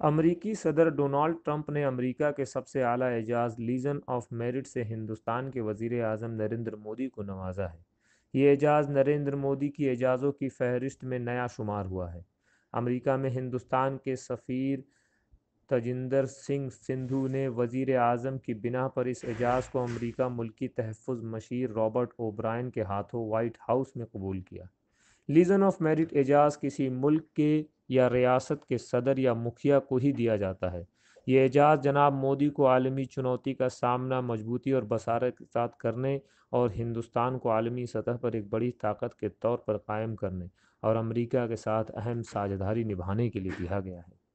अमरीकी सदर Donald Trump ने अमरीका के सबसे आला एजाज़ लीजन ऑफ़ मेरिट से हिंदुस्तान के वज़ीर अजम नरेंद्र मोदी को नवाजा है। ये एजाज़ नरेंद्र मोदी की एजाज़ों की फहरिस्त में नया शुमार हुआ है। अमरीका में हिंदुस्तान के सफ़ीर तजिंदर सिंह सिंधु ने वज़ीर अजम की बिना पर इस एजाज़ को अमरीका मुल्की तहफ़ मशीर रॉबर्ट ओब्रायन के हाथों वाइट हाउस में कबूल किया। लीजन ऑफ़ मेरिट एजाज़ किसी मुल्क के या रियासत के सदर या मुखिया को ही दिया जाता है। ये एजाज़ जनाब मोदी को आलमी चुनौती का सामना, मजबूती और बसारत के साथ करने और हिंदुस्तान को आलमी सतह पर एक बड़ी ताकत के तौर पर कायम करने और अमेरिका के साथ अहम साझेदारी निभाने के लिए दिया गया है।